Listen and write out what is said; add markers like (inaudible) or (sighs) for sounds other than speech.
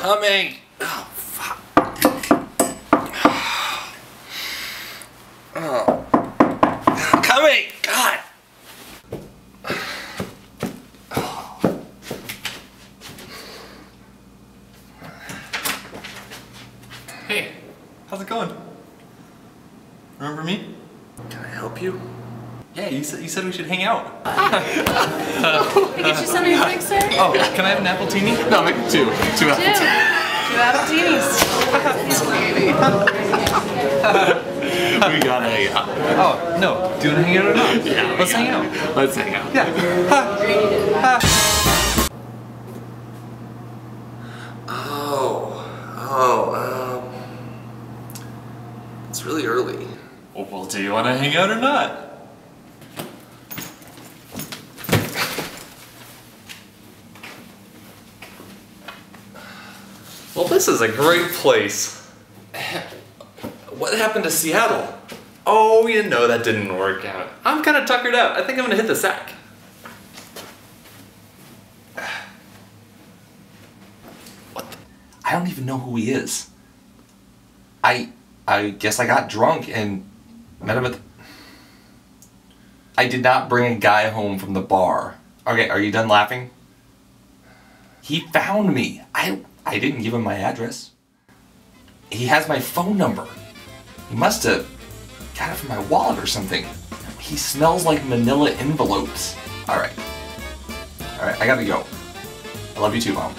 coming. Oh, fuck. Oh. (sighs) I'm coming. God. Hey, how's it going? Remember me? Can I help you? Yeah, you said, you said we should hang out. (laughs) Can I get you something to mix there? Oh, can I have an appletini? No, make it two. Two Two. Two appetinis. We gotta hang out. Oh, no. Do you want to hang out or not? Yeah, Let's hang gotta- out. Let's hang out. Yeah. Oh, oh, um, it's really early. Well, do you want to hang out or not? Well, this is a great place. What happened to Seattle? Oh, you know that didn't work out. I'm kind of tuckered out. I think I'm gonna hit the sack. What? The? I don't even know who he is. I I guess I got drunk and met him at the. I did not bring a guy home from the bar. Okay, are you done laughing? He found me. I I didn't give him my address. He has my phone number. He must have got it from my wallet or something. He smells like manila envelopes. Alright. Alright, I gotta go. I love you too, Mom.